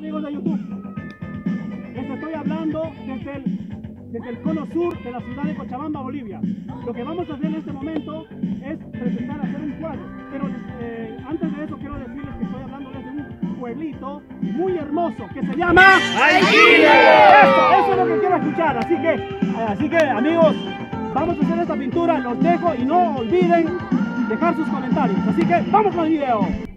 amigos de YouTube. Les estoy hablando desde el, desde el cono sur de la ciudad de Cochabamba, Bolivia. Lo que vamos a hacer en este momento es presentar, hacer un cuadro. Pero eh, antes de eso quiero decirles que estoy hablando desde un pueblito muy hermoso que se llama Eso, eso es lo que quiero escuchar. Así que, así que amigos, vamos a hacer esta pintura. Los dejo y no olviden dejar sus comentarios. Así que vamos con el video.